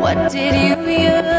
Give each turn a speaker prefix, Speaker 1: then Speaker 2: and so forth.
Speaker 1: What did you yearn?